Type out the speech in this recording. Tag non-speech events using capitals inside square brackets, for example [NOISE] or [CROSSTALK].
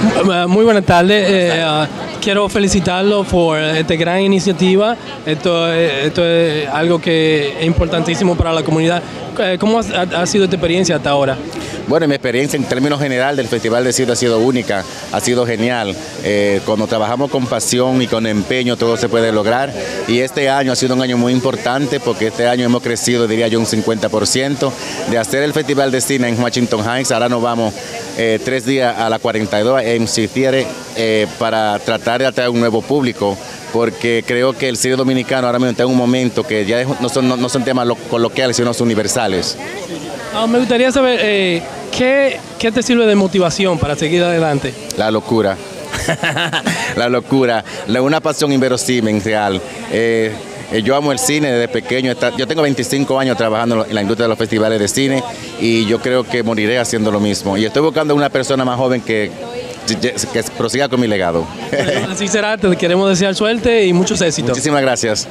[LAUGHS] Muy buenas tardes. Eh, quiero felicitarlo por esta gran iniciativa. Esto, eh, esto es algo que es importantísimo para la comunidad. Eh, ¿Cómo ha, sido esta experiencia hasta ahora? Bueno, mi experiencia en términos general del Festival de Cine ha sido única, ha sido genial. Cuando trabajamos con pasión y con empeño todo se puede lograr y este año ha sido un año muy importante porque este año hemos crecido, diría yo, un 50% de hacer el Festival de Cine en Washington Heights. Ahora nos vamos eh, tres días a la 42 MC Theater eh, para tratar de atraer un nuevo público porque creo que el cine dominicano ahora mismo está en un momento que ya no son, no, son temas coloquiales, sino universales. Ah, me gustaría saber eh, ¿qué, ¿qué te sirve de motivación para seguir adelante. La locura. [LAUGHS] la locura, una pasión inverosímil, real. Eh, eh, yo amo el cine desde pequeño. Yo tengo 25 años trabajando en la industria de los festivales de cine y yo creo que moriré haciendo lo mismo. Y estoy buscando una persona más joven que, que prosiga con mi legado. así será, te queremos desear suerte y muchos éxitos. Muchísimas gracias.